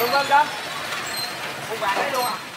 Vâng, vâng, vâng. Không bán đấy luôn à?